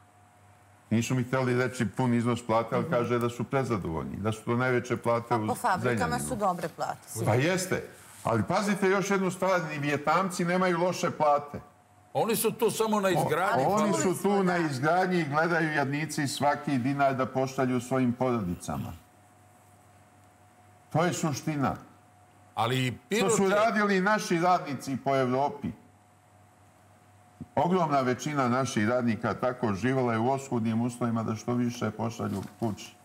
Nisu mi htjeli reći pun iznos plate, ali kaže da su prezadovoljni. Da su to najveće plate pa, u Zenjaninu. Po fabrikama su dobre plate. Pa jeste. Ali pazite još jednu stvar, ni vjetamci nemaju loše plate. Oni su tu samo na izgradnji. oni su tu na izgradnji i gledaju jadnici svaki dinar da pošalju svojim porodicama. To je suština. Ali Što su radili naši radnici po Evropi. Ogromna većina naših radnika tako živala je u oskudnim uslovima da što više pošalju kući.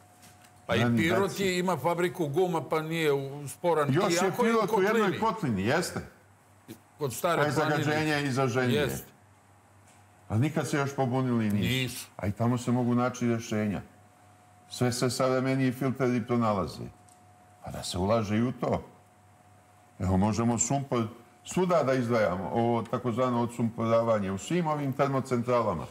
Pa i Pirot je, ima fabriku guma, pa nije sporan. Još je Pirot u jednoj kotlini, jeste. Kod stare planine. Pa je zagađenje i zaženje. Jeste. A nikad se još pobunili nisu. Nisu. A i tamo se mogu naći rješenja. Sve se savremeniji filteri pronalaze. Pa da se ulaže i u to. Evo, možemo sumpor svuda da izdvajamo, ovo takozvano odsumporavanje u svim ovim termocentralama.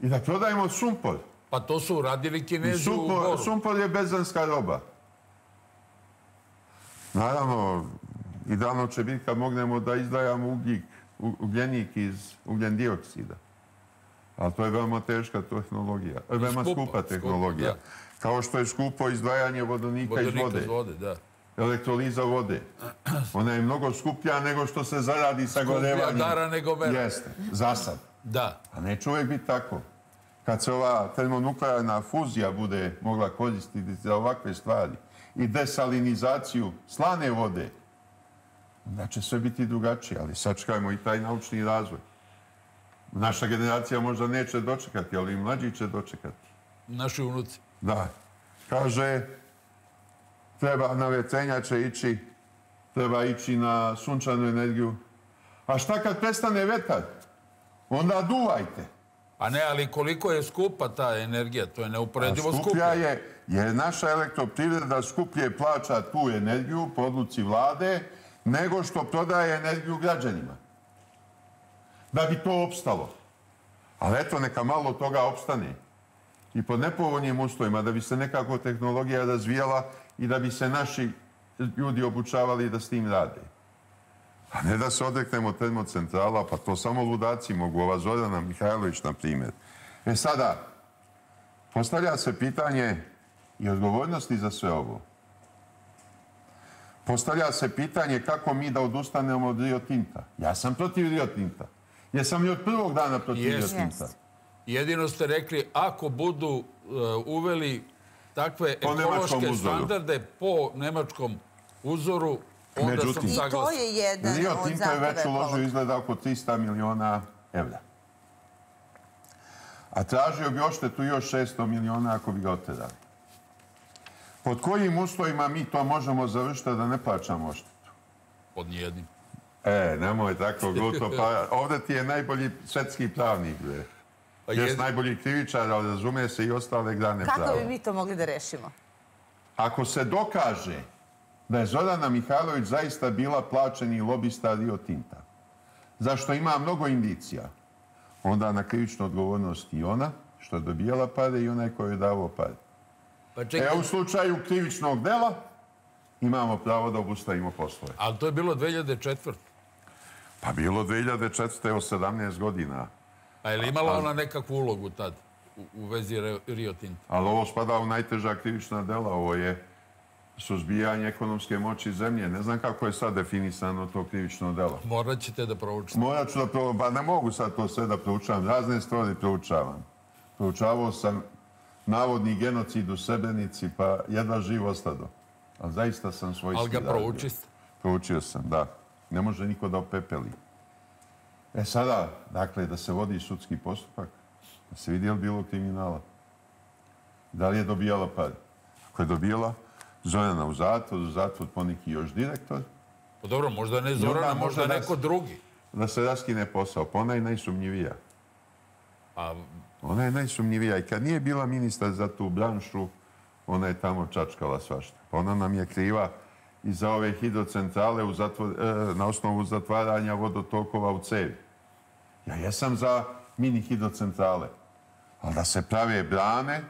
I da prodajemo sumpor. Pa to su radili kinezi sumpor, u Boru. Sumpor je bezanska roba. Naravno, idealno će biti kad mognemo da izdvajamo ugljik, ugljenik iz ugljen dioksida. Ali to je veoma teška tehnologija. Veoma skupa, skupa tehnologija. Skupa, Kao što je skupo izdvajanje vodonika, vodonika iz vode. Iz vode da. Elektroliza vode. Ona je mnogo skuplja nego što se zaradi sa gorevanjem. Skuplja dara nego mera. Jeste, za sad. Da. A neće uvijek biti tako. Kad se ova termonuklearna fuzija bude mogla koristiti za ovakve stvari i desalinizaciju slane vode, onda će sve biti drugačije. Ali sačekajmo i taj naučni razvoj. Naša generacija možda neće dočekati, ali i mlađi će dočekati. Naši unuci. Da. Kaže, treba na vetrenjače ići, treba ići na sunčanu energiju. A šta kad prestane vetar? Onda duvajte. Pa ne, ali koliko je skupa ta energija? To je neuporedivo skuplja. Skuplja je, jer naša elektroprivreda skuplje plaća tu energiju po odluci vlade nego što prodaje energiju građanima. Da bi to opstalo. Ali eto, neka malo toga opstane. I pod nepovoljnim uslovima, da bi se nekako tehnologija razvijala i da bi se naši ljudi obučavali da s tim rade. A ne da se odreknemo termocentrala, pa to samo ludaci mogu. Ova Zorana Mihajlović, na primjer. E sada, postavlja se pitanje i odgovornosti za sve ovo. Postavlja se pitanje kako mi da odustanemo od Rio Tinta. Ja sam protiv Rio Tinta. Jesam li od prvog dana protiv Rio Tinta? Jedino ste rekli, ako budu uh, uveli takve ekološke standarde po nemačkom uzoru, onda Međutim, sam saglasan. I to je jedan Rio Tinto je već uložio izgleda oko 300 miliona evra. A tražio bi oštetu još 600 miliona ako bi ga otedali. Pod kojim uslovima mi to možemo završiti da ne plaćamo oštetu? Pod nijednim. E, nemoj tako gluto. Pa ovdje ti je najbolji svetski pravnik. Bre. Pa Jes najbolji krivičar, ali razume se i ostale grane Kako prava. Kako bi mi to mogli da rešimo? Ako se dokaže da je Zorana Mihajlović zaista bila plaćeni lobista Rio Tinta, zašto ima mnogo indicija, onda na krivičnu odgovornost i ona, što je dobijala pare, i onaj koji je davao pare. Pa čekaj... E, u slučaju krivičnog dela, imamo pravo da obustavimo poslove. Ali to je bilo 2004. Pa bilo 2004. evo 17 godina. A je li imala ona nekakvu ulogu tad u vezi Rio Tinta? Ali ovo spada u najteža krivična dela. Ovo je suzbijanje ekonomske moći zemlje. Ne znam kako je sad definisano to krivično delo. Morat ćete da proučite. Morat ću da proučavam. Pa ne mogu sad to sve da proučavam. Razne stvari proučavam. Proučavao sam navodni genocid u Sebenici, pa jedva živ ostado. Ali zaista sam svoj Ali ga proučiste? Proučio sam, da. Ne može niko da opepeli. E sada, dakle, da se vodi sudski postupak, da se vidi je li bilo kriminala. Da li je dobijala pare? Ako je dobijala, Zorana u zatvor, u zatvor poneki još direktor. Pa dobro, možda ne Zorana, možda neko drugi. Da se raskine posao, pa ona je najsumnjivija. A... Ona je najsumnjivija i kad nije bila ministar za tu branšu, ona je tamo čačkala svašta. Pa ona nam je kriva i za ove hidrocentrale u zatvor, e, na osnovu zatvaranja vodotokova u cevi. Ja jesam za mini hidrocentrale, ali da se prave brane,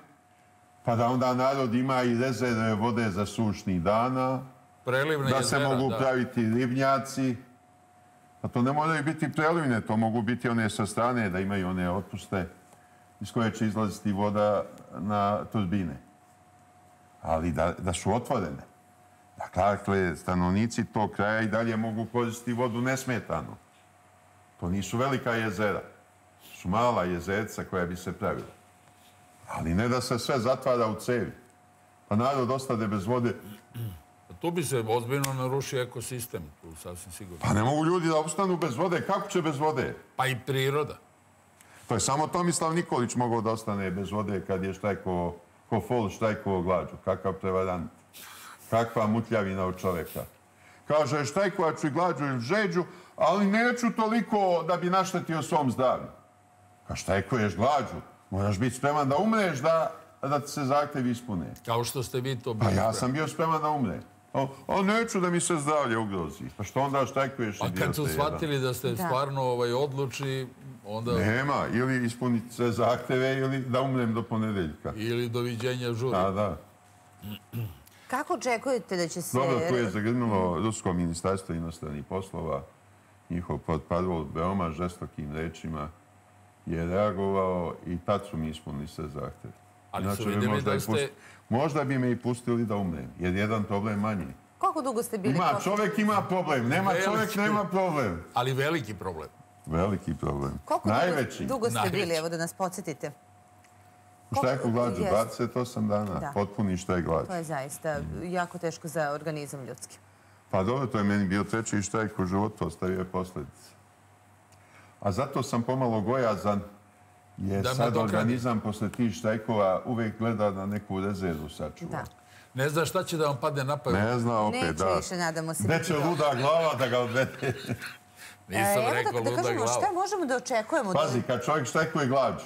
pa da onda narod ima i rezerve vode za sušni dana, Prelivne da jezera, se mogu praviti ribnjaci. Pa to ne moraju biti prelivne, to mogu biti one sa strane, da imaju one otpuste iz koje će izlaziti voda na turbine. Ali da, da su otvorene. Dakle, stanovnici tog kraja i dalje mogu koristiti vodu nesmetano. To nisu velika jezera. Su mala jezerca koja bi se pravila. Ali ne da se sve zatvara u cevi. Pa narod ostade bez vode. Pa tu bi se ozbiljno narušio ekosistem, tu sasvim sigurno. Pa ne mogu ljudi da ostanu bez vode. Kako će bez vode? Pa i priroda. To je samo Tomislav Nikolić mogao da ostane bez vode kad je štajko, ko fol štajkovo glađu. Kakav prevarant. Kakva mutljavina od čoveka. Kaže, štajkovaču i glađu ili žeđu, ali neću toliko da bi naštetio svom zdravlju. Ka štajkuješ glađu, moraš biti spreman da umreš da da se zahtev ispune. Kao što ste vi to bili. Pa ja sam bio spreman da umre. O, o, neću da mi se zdravlje ugrozi. Pa što onda štajkuješ Pa kad su shvatili da ste stvarno ovaj, odluči, onda... Nema, ili ispuniti sve zahteve, ili da umrem do ponedeljka. Ili doviđenja žuri. Da, da. Kako očekujete da će se... Dobro, tu je zagrnulo Rusko ministarstvo inostranih poslova, njihov podpadvol veoma žestokim rečima je reagovao i tad su mi ispunili sve zahteve. Ali su vidjeli da ste... Možda bi me i pustili da umrem, jer jedan problem manji. Koliko dugo ste bili? Ima, čovjek ima problem. Nema čovjek, nema problem. Ali veliki problem. Veliki problem. Koliko Najveći. dugo ste bili? Evo da nas podsjetite. Šta je glađu? 28 dana. Potpuni šta je glađu. To je zaista jako teško za organizam ljudski. Pa dobro, to je meni bio treći štajk u životu, ostavio je posljedice. A zato sam pomalo gojazan, jer sad organizam posle tih štajkova uvijek gleda na neku rezervu sačuva. Ne zna šta će da vam padne na pamet. Ne zna opet, da. Neće više, nadamo se. Neće luda glava da ga odvete. Nisam e, rekao luda glava. Šta možemo da očekujemo? Pazi, kad čovjek štajkuje glađu,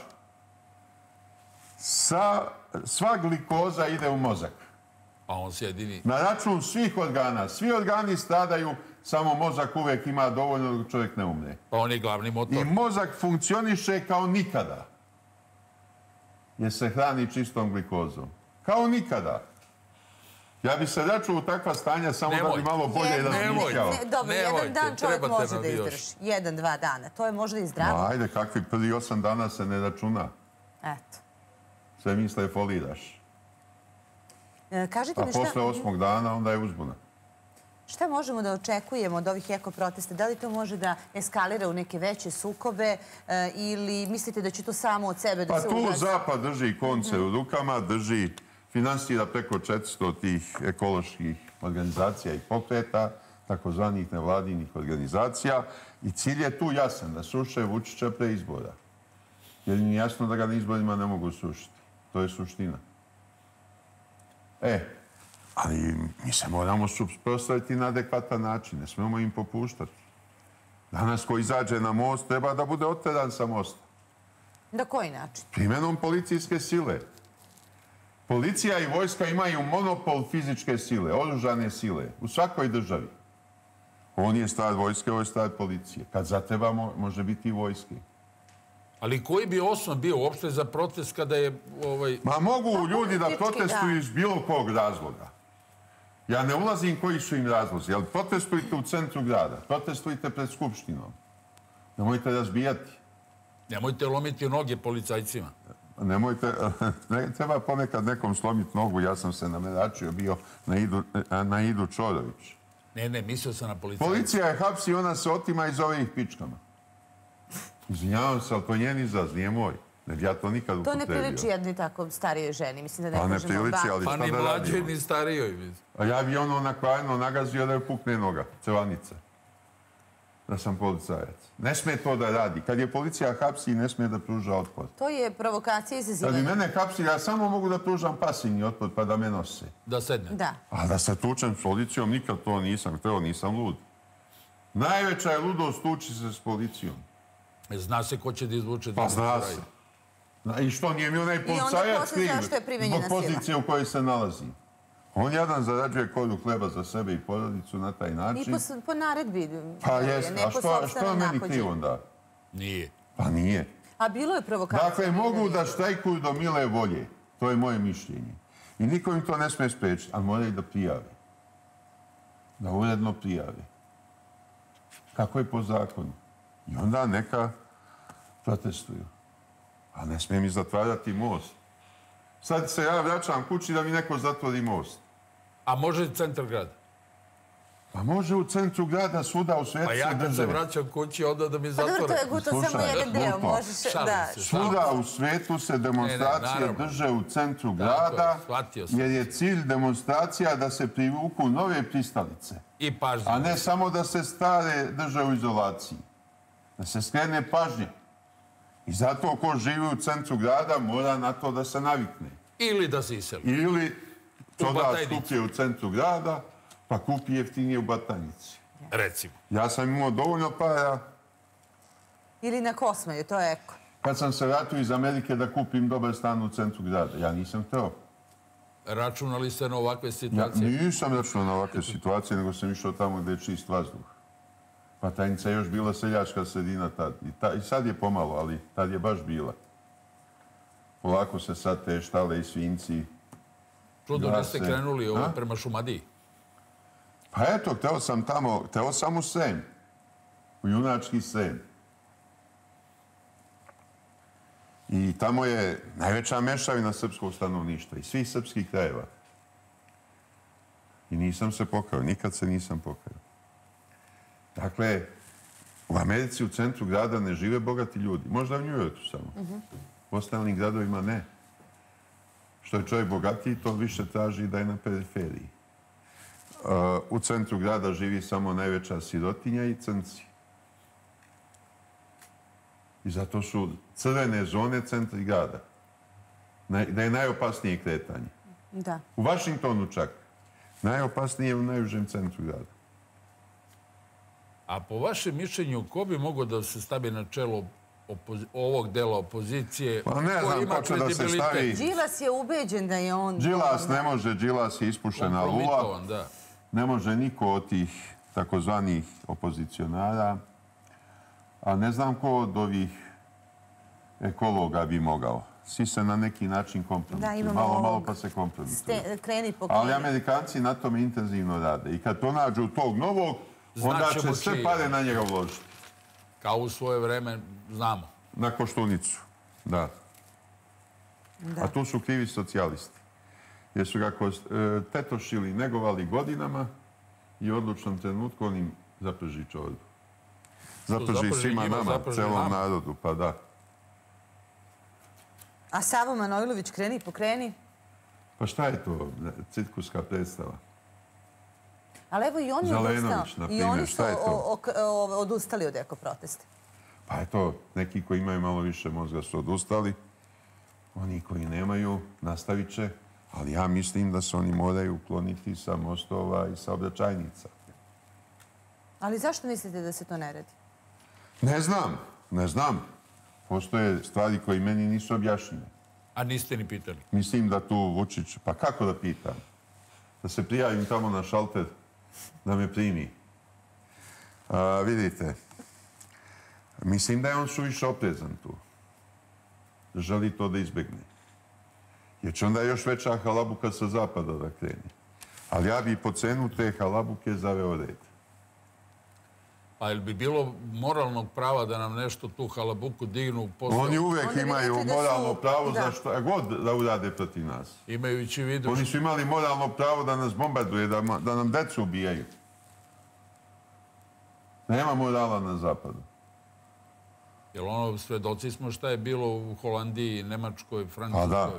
sva glikoza ide u mozak. A on se jedini... Na račun svih organa. Svi organi stradaju, samo mozak uvijek ima dovoljno da čovjek ne umne. Pa on je glavni motor. I mozak funkcioniše kao nikada. Jer se hrani čistom glikozom. Kao nikada. Ja bi se račuo u takva stanja samo da bi malo bolje razmišljao. Dobro, jedan dan čovjek može da izdrži. Jedan, dva dana. To je možda i zdravo. Ajde, kakvi prvi osam dana se ne računa. Eto. Sve misle foliraš. E, kažite mi šta... A posle osmog dana onda je uzbuna. Šta možemo da očekujemo od ovih ekoprotesta? Da li to može da eskalira u neke veće sukobe e, ili mislite da će to samo od sebe da se ugazi? Pa tu Zapad drži konce u rukama, drži, finansira preko 400 tih ekoloških organizacija i pokreta, takozvanih nevladinih organizacija i cilj je tu jasan, da suše Vučića pre izbora. Jer im je jasno da ga na izborima ne mogu sušiti. To je suština. E, ali mi se moramo suprostaviti na adekvatan način. Ne smemo im popuštati. Danas ko izađe na most treba da bude oteran sa mosta. Na koji način? Primenom policijske sile. Policija i vojska imaju monopol fizičke sile, oružane sile, u svakoj državi. On je stvar vojske, ovo je stvar policije. Kad zatrebamo, može biti i vojske. Ali koji bi osnov bio uopšte za protest kada je... Ovaj... Ma mogu ljudi da protestuju iz bilo kog razloga. Ja ne ulazim koji su im razlozi, ali protestujte u centru grada, protestujte pred Skupštinom. Nemojte razbijati. Nemojte lomiti noge policajcima. Nemojte, ne, treba ponekad nekom slomiti nogu, ja sam se nameračio bio na Idu, na Idu Čorović. Ne, ne, mislio sam na policajca. Policija je hapsi, ona se otima iz ovih pičkama. Izvinjavam se, ali to je njen izraz, nije moj. Ne bi ja to nikad upotrebio. To ne priliči jednoj tako starijoj ženi, mislim da ne pa. Pa ne priliči, ali šta da radimo? Pa ni mlađoj, ni starijoj, mislim. A ja bi ono nakvarno nagazio da je pukne noga, cevanica. Da sam policajac. Ne sme to da radi. Kad je policija hapsi, ne sme da pruža otpor. To je provokacija izazivanja. Kad bi mene hapsi, ja samo mogu da pružam pasivni otpor pa da me nose. Da sedne? Da. A da se tučem s policijom, nikad to nisam hteo, nisam lud. Najveća je ludost tuči se s policijom. Zna se ko će da izvuče... Pa zna se. I što nije mi onaj policajac kriv zbog pozicije u kojoj se nalazi. On jedan zarađuje kodu hleba za sebe i porodicu na taj način. I po naredbi. Pa jes, a što je meni kriv onda? Nije. Pa nije. A bilo je provokacija. Dakle, mogu da štajkuju do mile volje. To je moje mišljenje. I niko im to ne smije spriječiti, ali moraju da prijave. Da uredno prijave. Kako je po zakonu? I onda neka protestuju. A ne smijem mi zatvarati most. Sad se ja vraćam kući da mi neko zatvori most. A može centar grada? Pa može u centru grada, svuda u svijetu se države. Pa ja kad se vraćam kući, onda da mi zatvore. Pa dobro, to je samo jedan deo. Možeš, da. Svuda u svijetu se demonstracije drže u centru grada, jer je cilj demonstracija da se privuku nove pristalice. I pažnje. A ne samo da se stare drže u izolaciji. Da se skrene pažnje. I zato ko živi u centru grada mora na to da se navikne. Ili da se iseli. Ili to da skuplje u centru grada, pa kupi jeftinije u Batajnici. Recimo. Ja sam imao dovoljno para. Ili na Kosmaju, to je eko. kad sam se vratio iz Amerike da kupim dobar stan u centru grada. Ja nisam htio. Računali ste na ovakve situacije? Ja nisam računao na ovakve situacije, nego sam išao tamo gdje je čist vazduh. Pa tajnica je još bila seljačka sredina tad. I, ta, I sad je pomalo, ali tad je baš bila. Polako se sad te štale i svinci... Čudo, niste krenuli ovo prema Šumadiji? Pa eto, hteo sam tamo, hteo sam u Sen. U junački Sen. I tamo je najveća mešavina srpskog stanovništva i svih srpskih krajeva. I nisam se pokao, nikad se nisam pokao. Dakle, u Americi u centru grada ne žive bogati ljudi. Možda u New Yorku samo. U ostalim gradovima ne. Što je čovjek bogatiji, to više traži da je na periferiji. Uh, u centru grada živi samo najveća sirotinja i crnci. I zato su crvene zone centri grada. Da je najopasnije kretanje. Da. U Vašingtonu čak. Najopasnije je u najužem centru grada. A po vašem mišljenju, ko bi mogo da se stavi na čelo ovog dela opozicije? Pa ne znam ko će da se stavi. Đilas je ubeđen da je on... Đilas ne može, Đilas je ispušena lula. Da. Ne može niko od tih takozvanih opozicionara. A ne znam ko od ovih ekologa bi mogao. Svi se na neki način kompromituju. Malo, malo pa se kompromituju. Kreni po Ali Amerikanci na tome intenzivno rade. I kad pronađu tog novog, onda će sve pare na njega vložiti. Kao u svoje vreme, znamo. Na koštunicu, da. A tu su krivi socijalisti. Jer su ga e, tetošili, negovali godinama i u odlučnom trenutku on im zaprži čorbu. Zaprži svima nama, celom narodu, pa da. A Savo Manojlović kreni pokreni? Pa šta je to cirkuska predstava? Ali evo i oni Zelenović, na primjer, I oni su odustali od eko proteste. Pa eto, neki koji imaju malo više mozga su odustali. Oni koji nemaju, nastavit će. Ali ja mislim da se oni moraju ukloniti sa mostova i sa obračajnica. Ali zašto mislite da se to ne radi? Ne znam, ne znam. Postoje stvari koje meni nisu objašnjene. A niste ni pitali? Mislim da tu Vučić... Pa kako da pitam? Da se prijavim tamo na šalter da me primi. A, vidite, mislim da je on suviše oprezan tu. Želi to da izbegne. Jer će onda još veća halabuka sa zapada da kreni. Ali ja bi po cenu te halabuke zaveo red. A ili bi bilo moralnog prava da nam nešto tu halabuku dignu? Posle... Oni uvek imaju moralno pravo za što god da urade protiv nas. Imajući vidu... Oni su imali moralno pravo da nas bombarduje, da, da nam decu ubijaju. Nema morala na zapadu. Jel ono, svedoci smo šta je bilo u Holandiji, Nemačkoj, Francuskoj? Pa da.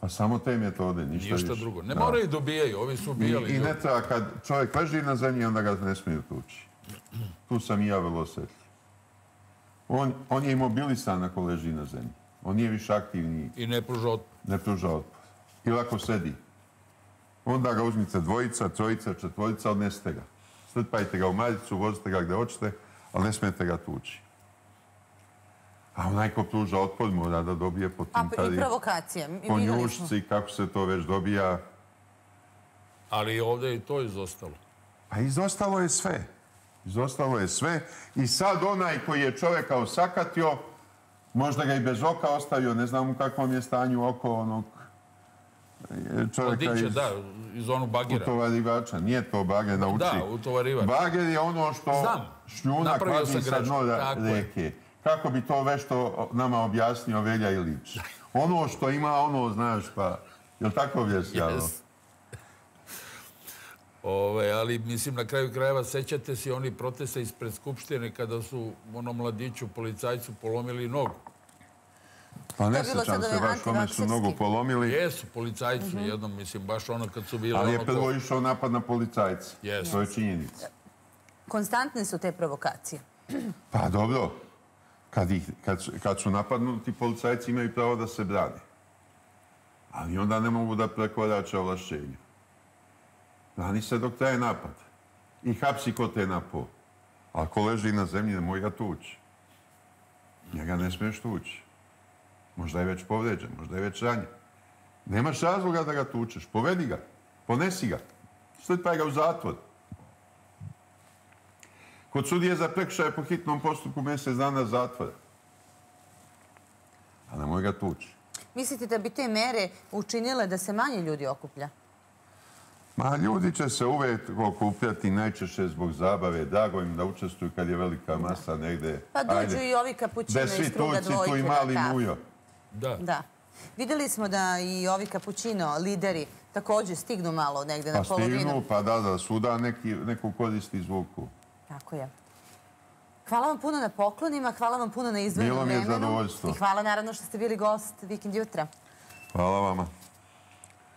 Pa samo te metode, ništa, ništa drugo. Ne moraju dobijaju, ovi su ubijali. I, i ne treba, kad čovjek leži na zemlji, onda ga ne smiju tući. Tu sam i ja vrlo osjetljiv. On, on je imobilisan ako leži na zemlji. On nije više aktivni. I ne pruža otpor. Ne pruža otpor. Ili ako sedi. Onda ga uzmite dvojica, trojica, četvorica, odnesete ga. Strpajte ga u maricu, vozite ga gde hoćete, ali ne smijete ga tući. A onaj ko pruža otpor mora da dobije po tintari. A i provokacije. Po njušci, kako se to već dobija. Ali ovdje i to izostalo. Pa izostalo je sve. Izostalo je sve. I sad onaj koji je čovjeka osakatio, možda ga i bez oka ostavio, ne znam u kakvom je stanju oko onog čovjeka iz... Da, iz bagera. Utovarivača. Nije to bager, nauči. Da, utovarivač. Bager je ono što Znam. šljunak vadi sa dno reke. Kako bi to već to nama objasnio Velja Ilić? Ono što ima, ono, znaš, pa... Je li tako objašnjalo? Yes. Ove, ali mislim na kraju krajeva sećate se oni protesta ispred Skupštine kada su onom mladiću policajcu polomili nogu. Pa ne sećam se baš kome su nogu polomili. Jesu, policajcu -huh. jednom, mislim, baš ono kad su bili... Ali je prvo išao napad na policajce. Yes. To je činjenica. Konstantne su te provokacije. Pa dobro. Kad, ih, kad, su, kad su napadnuti, policajci imaju pravo da se brane. Ali onda ne mogu da prekorače ovlašćenje. Brani se dok traje napad. I hapsi ko te napo. Ako leži na zemlji, ne moj ga tući. Njega ga ne smiješ tući. Možda je već povređen, možda je već ranjen. Nemaš razloga da ga tučeš. Povedi ga. Ponesi ga. Slipaj ga u zatvor. Kod sudije za prekšaje po hitnom postupku mjesec dana zatvora. A ne moj ga tući. Mislite da bi te mere učinile da se manje ljudi okuplja? Ma, ljudi će se uvijek okupljati najčešće zbog zabave. Drago im da učestvuju kad je velika masa negde. Pa dođu i ovi kapućine iz kruga dvojke. Da svi tu i mali mujo. Da. Da. Videli smo da i ovi kapućino, lideri, također stignu malo negde na polovinu. Pa stignu, pa da, da, suda neku koristi zvuku. Tako je. Hvala vam puno na poklonima, hvala vam puno na izvodnom vremenu. Bilo mi je zadovoljstvo. I hvala naravno što ste bili gost Vikend jutra. Hvala vama.